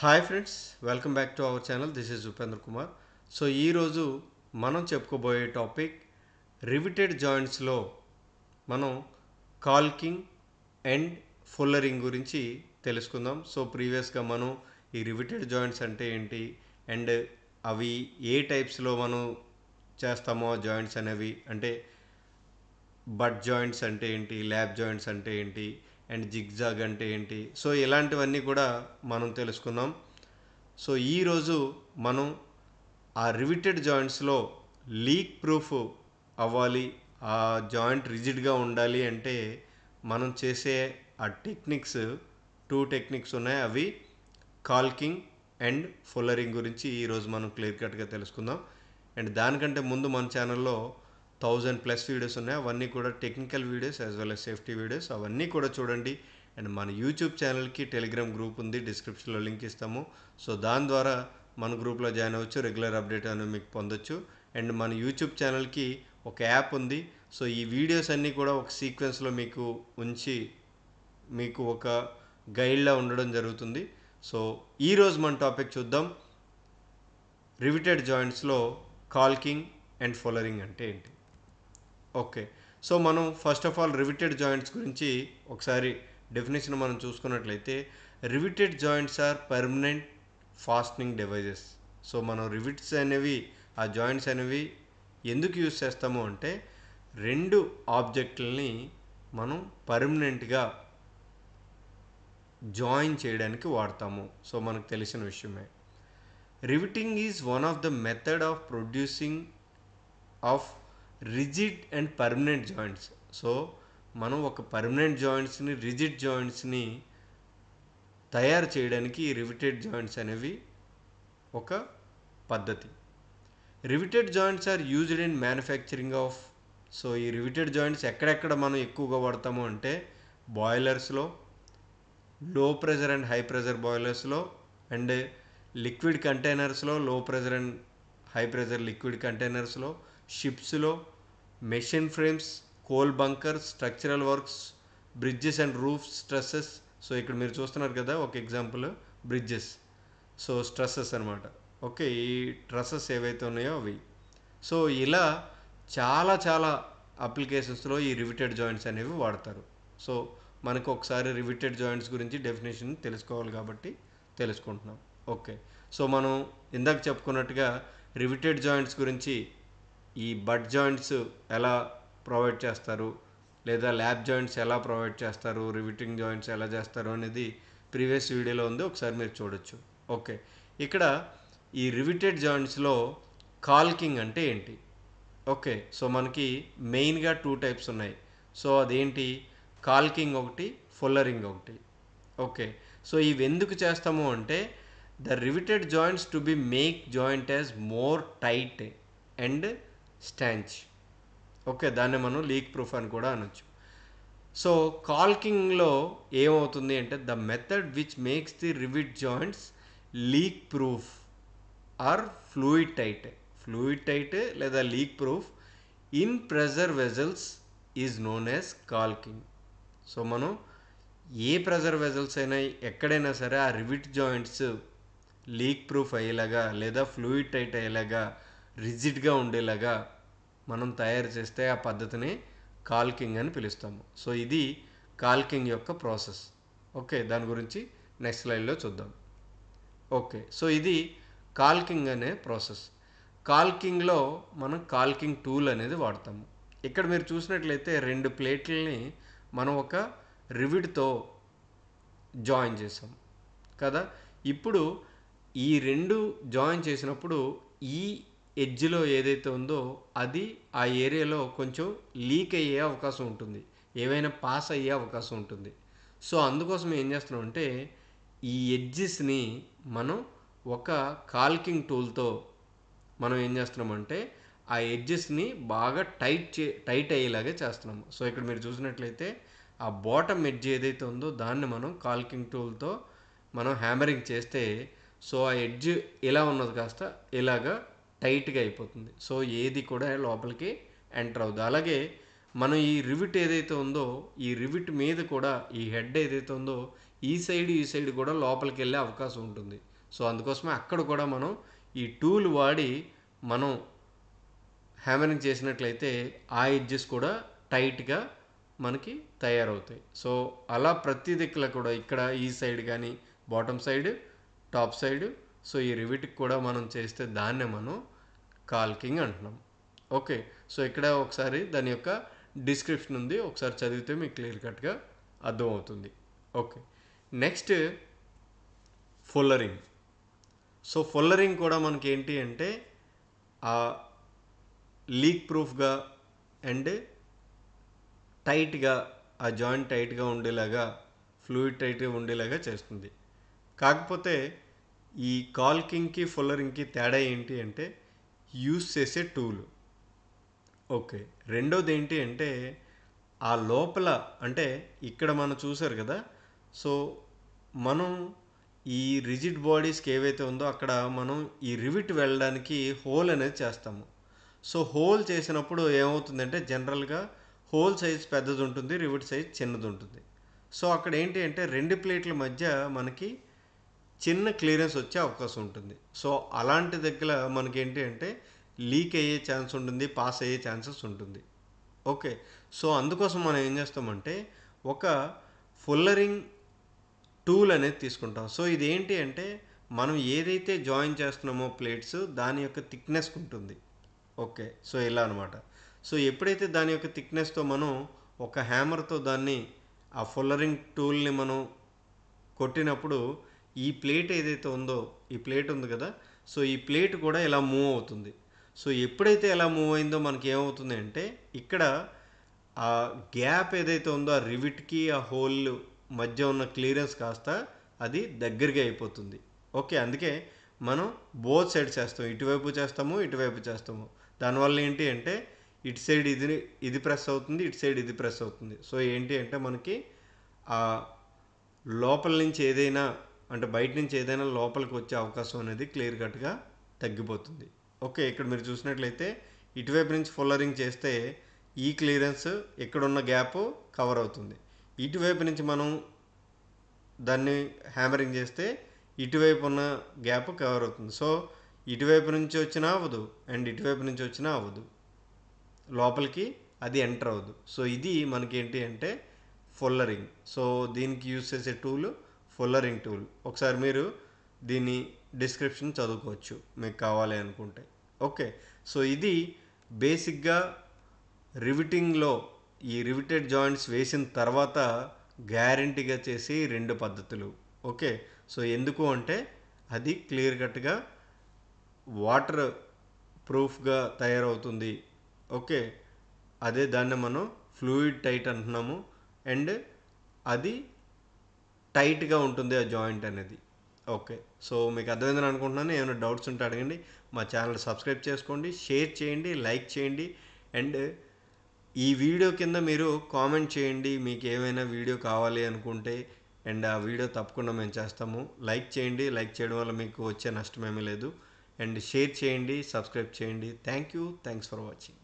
Hi friends welcome back to our channel. This is Upendra Kumar. So ఈరోజు మనం చెప్పుకోబోయే topic riveted జాయింట్స్లో మనం caulking and fullering గురించి తెలుసుకుందాం. సో ప్రీవియస్గా మనం ఈ రివిటెడ్ జాయింట్స్ అంటే ఏంటి? అండ్ అవి ఏ టైప్స్లో మనం చేస్తామో ఆ జాయింట్స్ అనేవి. అంటే బట్ జాయింట్స్ అంటే ఏంటి? ల్యాబ్ జాయింట్స్ అంటే ఏంటి? అండ్ జిగ్జాగ్ అంటే ఏంటి? సో ఇలాంటివన్నీ కూడా మనం తెలుసుకుందాం. సో ఈరోజు మనం ఆ రివిటెడ్ జాయింట్స్లో లీక్ ప్రూఫ్ అవ్వాలి ఆ జాయింట్ రిజిడ్గా ఉండాలి అంటే మనం చేసే ఆ టెక్నిక్స్ టూ టెక్నిక్స్ ఉన్నాయి. అవి కాల్కింగ్ అండ్ ఫుల్లరింగ్ గురించి ఈరోజు మనం క్లియర్ కట్గా తెలుసుకుందాం. అండ్ దానికంటే ముందు మన ఛానల్లో థౌజండ్ ప్లస్ వీడియోస్ ఉన్నాయి. అవన్నీ కూడా technical videos as well as safety videos. అవన్నీ కూడా చూడండి. అండ్ మన యూట్యూబ్ ఛానల్కి టెలిగ్రామ్ గ్రూప్ ఉంది. డిస్క్రిప్షన్లో లింక్ ఇస్తాము. సో దాని ద్వారా మన గ్రూప్లో జాయిన్ అవ్వచ్చు. రెగ్యులర్ అప్డేట్ అనేది మీకు పొందొచ్చు. అండ్ మన యూట్యూబ్ ఛానల్కి ఒక యాప్ ఉంది. సో ఈ వీడియోస్ అన్నీ కూడా ఒక సీక్వెన్స్లో మీకు ఉంచి మీకు ఒక గైడ్లా ఉండడం జరుగుతుంది. సో ఈరోజు మన టాపిక్ చూద్దాం. రివిటెడ్ జాయింట్స్లో కాల్కింగ్ అండ్ ఫోలరింగ్ అంటే ఏంటి? ఓకే. సో మనం first of all riveted joints గురించి ఒకసారి డెఫినేషన్ మనం చూసుకున్నట్లయితే riveted joints are permanent fastening devices so మనం రివిట్స్ అనేవి ఆ జాయింట్స్ అనేవి ఎందుకు యూజ్ చేస్తాము అంటే రెండు ఆబ్జెక్టులని మనం పర్మనెంట్గా జాయిన్ చేయడానికి వాడతాము. సో మనకు తెలిసిన విషయమే. Riveting is one of the method of producing of rigid and permanent joints. So మనం ఒక పర్మనెంట్ జాయింట్స్ని రిజిడ్ జాయింట్స్ని తయారు చేయడానికి రివిటెడ్ జాయింట్స్ అనేవి ఒక పద్ధతి. Riveted joints are used in manufacturing of so ఈ రివిటెడ్ జాయింట్స్ ఎక్కడెక్కడ మనం ఎక్కువగా వాడతాము అంటే బాయిలర్స్లో low pressure and high pressure బాయిలర్స్లో and liquid కంటైనర్స్లో low pressure and high pressure liquid కంటైనర్స్లో షిప్స్లో machine frames coal bunker structural works bridges and roof stresses. So ఇక్కడ మీరు చూస్తున్నారు కదా ఒక ఎగ్జాంపుల్ బ్రిడ్జెస్. సో స్ట్రెస్సెస్ అనమాట ఓకే ఈ ట్రస్సెస్ ఏవైతే ఉన్నాయో అవి. సో ఇలా చాలా చాలా అప్లికేషన్స్లో ఈ రివిటెడ్ జాయింట్స్ అనేవి వాడతారు. సో మనకు ఒకసారి రివిటెడ్ జాయింట్స్ గురించి డెఫినేషన్ తెలుసుకోవాలి కాబట్టి తెలుసుకుంటున్నాం. ఓకే. సో మనం ఇందాక చెప్పుకున్నట్టుగా రివిటెడ్ జాయింట్స్ గురించి ఈ బడ్ జాయింట్స్ ఎలా ప్రొవైడ్ చేస్తారు? లేదా ల్యాబ్ జాయింట్స్ ఎలా ప్రొవైడ్ చేస్తారు? రివిటింగ్ జాయింట్స్ ఎలా చేస్తారు? అనేది ప్రీవియస్ వీడియోలో ఉంది. ఒకసారి మీరు చూడొచ్చు. ఓకే. ఇక్కడ ఈ రివిటెడ్ జాయింట్స్లో కాల్కింగ్ అంటే ఏంటి? ఓకే. సో మనకి మెయిన్గా టూ టైప్స్ ఉన్నాయి. సో అదేంటి? కాల్కింగ్ ఒకటి ఫుల్లరింగ్ ఒకటి. ఓకే. సో ఇవి ఎందుకు చేస్తాము అంటే the riveted joints to be make joint as more tight and staunch. Okay దాన్ని మనం లీక్ ప్రూఫ్ అని కూడా అనొచ్చు. సో కాల్కింగ్లో ఏమవుతుంది అంటే the method which makes the rivet joints leak proof or fluid tight. Fluid tight లేదా leak proof in pressure vessels is known as caulking. So మనం ఏ ప్రెజర్ వెజల్స్ అయినా ఎక్కడైనా సరే ఆ రివిట్ జాయింట్స్ లీక్ ప్రూఫ్ అయ్యేలాగా లేదా ఫ్లూయిడ్ టైట్ అయ్యేలాగా రిజిడ్గా ఉండేలాగా మనం తయారు చేస్తే ఆ పద్ధతిని కాల్కింగ్ అని పిలుస్తాము. సో ఇది కాల్కింగ్ యొక్క ప్రాసెస్. ఓకే దాని గురించి నెక్స్ట్ స్లైడ్లో చూద్దాం. ఓకే సో ఇది కాల్కింగ్ అనే ప్రాసెస్. కాల్కింగ్లో మనం కాల్కింగ్ టూల్ అనేది వాడతాము. ఇక్కడ మీరు చూసినట్లయితే రెండు ప్లేట్లని మనం ఒక రివిడ్తో జాయిన్ చేసాం కదా? ఇప్పుడు ఈ రెండు జాయిన్ చేసినప్పుడు ఈ ఎడ్జ్లో ఏదైతే ఉందో అది ఆ ఏరియాలో కొంచెం లీక్ అయ్యే అవకాశం ఉంటుంది. ఏవైనా పాస్ అయ్యే అవకాశం ఉంటుంది. సో అందుకోసం ఏం చేస్తున్నాం అంటే ఈ ఎడ్జెస్ని మనం ఒక కాల్కింగ్ టూల్తో మనం ఏం చేస్తున్నామంటే ఆ ఎడ్జెస్ని బాగా టైట్ చే టైట్ అయ్యేలాగే చేస్తున్నాము సో ఇక్కడ మీరు చూసినట్లయితే ఆ బాటమ్ ఎడ్జ్ ఏదైతే ఉందో దాన్ని మనం కాల్కింగ్ టూల్తో మనం హ్యామరింగ్ చేస్తే సో ఆ ఎడ్జ్ ఇలా ఉన్నది కాస్త ఇలాగా టైట్గా అయిపోతుంది. సో ఏది కూడా లోపలికి ఎంటర్ అవుతుంది అలాగే మనం ఈ రివిట్ ఏదైతే ఉందో ఈ రివిట్ మీద కూడా ఈ హెడ్ ఏదైతే ఉందో ఈ సైడ్ ఈ సైడ్ కూడా లోపలికి వెళ్ళే అవకాశం ఉంటుంది. సో అందుకోసమే అక్కడ కూడా మనం ఈ టూల్ వాడి మనం హ్యామరింగ్ చేసినట్లయితే ఆ ఎడ్జెస్ కూడా టైట్గా మనకి తయారవుతాయి. సో అలా ప్రతి దిక్కులో కూడా ఇక్కడ ఈ సైడ్ కానీ bottom side top side so ఈ రివిట్కి కూడా మనం చేస్తే దాన్నే మనం కాల్కింగ్ అంటున్నాం. ఓకే సో ఇక్కడ ఒకసారి దాని యొక్క డిస్క్రిప్షన్ ఉంది ఒకసారి చదివితే మీకు క్లియర్ కట్గా అర్థమవుతుంది. Okay next fullering. So fullering కూడా మనకి ఏంటి అంటే ఆ లీక్ ప్రూఫ్గా అండ్ టైట్గా ఆ జాయింట్ టైట్గా ఉండేలాగా ఫ్లూయిడ్ టైట్గా ఉండేలాగా చేస్తుంది. కాకపోతే ఈ కాల్కింగ్కి ఫుల్లరింగ్కి తేడా ఏంటి అంటే యూస్ చేసే టూల్. ఓకే. రెండోది ఏంటి అంటే ఆ లోపల అంటే ఇక్కడ మనం చూసారు కదా సో మనం ఈ రిజిడ్ బాడీస్కి ఏవైతే ఉందో అక్కడ మనం ఈ రివిట్ వెళ్ళడానికి హోల్ అనేది చేస్తాము. సో హోల్ చేసినప్పుడు ఏమవుతుందంటే జనరల్గా హోల్ సైజ్ పెద్దది ఉంటుంది రివిట్ సైజ్ చిన్నది ఉంటుంది సో అక్కడ ఏంటి అంటే రెండు ప్లేట్ల మధ్య మనకి చిన్న క్లియరెన్స్ వచ్చే అవకాశం ఉంటుంది. సో అలాంటి దగ్గర మనకి ఏంటి అంటే లీక్ అయ్యే ఛాన్స్ ఉంటుంది పాస్ అయ్యే ఛాన్సెస్ ఉంటుంది. ఓకే. సో అందుకోసం మనం ఏం చేస్తామంటే ఒక ఫుల్లరింగ్ టూల్ అనేది తీసుకుంటాం. సో ఇది ఏంటి అంటే మనం ఏదైతే జాయిన్ చేస్తున్నామో ప్లేట్స్ దాని యొక్క థిక్నెస్ ఉంటుంది. ఓకే. సో ఇలా అనమాట సో ఎప్పుడైతే దాని యొక్క థిక్నెస్తో మనం ఒక హ్యామర్తో దాన్ని ఆ ఫుల్లరింగ్ టూల్ని మనం కొట్టినప్పుడు ఈ ప్లేట్ ఏదైతే ఉందో ఈ ప్లేట్ ఉంది కదా సో ఈ ప్లేట్ కూడా ఇలా మూవ్ అవుతుంది. సో ఎప్పుడైతే ఎలా మూవ్ అయిందో మనకి ఏమవుతుంది అంటే ఇక్కడ ఆ గ్యాప్ ఏదైతే ఉందో ఆ రివిట్కి ఆ హోల్ మధ్య ఉన్న క్లియరెన్స్ కాస్త అది దగ్గరగా అయిపోతుంది. ఓకే అందుకే మనం బోత్ సైడ్ చేస్తాం. ఇటువైపు చేస్తాము ఇటువైపు చేస్తాము. దానివల్ల ఏంటి అంటే ఇటు సైడ్ ఇది ఇది ప్రెస్ అవుతుంది ఇటు సైడ్ ఇది ప్రెస్ అవుతుంది. సో ఏంటి అంటే మనకి ఆ లోపల నుంచి ఏదైనా అంటే బయట నుంచి ఏదైనా లోపలికి వచ్చే అవకాశం అనేది క్లియర్ కట్గా తగ్గిపోతుంది. ఓకే ఇక్కడ మీరు చూసినట్లయితే ఇటువైపు నుంచి ఫుల్లరింగ్ చేస్తే ఈ క్లియరెన్స్ ఇక్కడున్న గ్యాప్ కవర్ అవుతుంది. ఇటువైపు నుంచి మనం దాన్ని హ్యామరింగ్ చేస్తే ఇటువైపు ఉన్న గ్యాప్ కవర్ అవుతుంది. సో ఇటువైపు నుంచి వచ్చినా అవ్వదు అండ్ ఇటువైపు నుంచి వచ్చినా అవ్వదు. లోపలికి అది ఎంటర్ అవ్వదు. సో ఇది మనకి ఏంటి అంటే ఫుల్లరింగ్. సో దీనికి యూజ్ చేసే టూలు ఫుల్లరింగ్ టూల్. ఒకసారి మీరు దీన్ని డిస్క్రిప్షన్ చదువుకోవచ్చు మీకు కావాలి అనుకుంటే. ఓకే సో ఇది బేసిక్గా రివిటింగ్లో ఈ రివిటెడ్ జాయింట్స్ వేసిన తర్వాత గ్యారంటీగా చేసి రెండు పద్ధతులు. ఓకే సో ఎందుకు అంటే అది క్లియర్ కట్గా వాటర్ ప్రూఫ్గా తయారవుతుంది. ఓకే అదే దాన్ని మనం ఫ్లూయిడ్ టైట్ అంటున్నాము. అండ్ అది టైట్గా ఉంటుంది ఆ జాయింట్ అనేది. ఓకే. సో మీకు అర్థమైందని అనుకుంటున్నాను. ఏమైనా డౌట్స్ ఉంటే అడగండి. మా ఛానల్ సబ్స్క్రైబ్ చేసుకోండి. షేర్ చేయండి. లైక్ చేయండి. అండ్ ఈ వీడియో కింద మీరు కామెంట్ చేయండి. మీకు ఏమైనా వీడియో కావాలి అనుకుంటే అండ్ ఆ వీడియో తప్పకుండా మేము చేస్తాము. లైక్ చేయండి. లైక్ చేయడం వల్ల మీకు వచ్చే నష్టమేమీ లేదు. అండ్ షేర్ చేయండి. సబ్స్క్రైబ్ చేయండి. Thank you. Thanks for watching.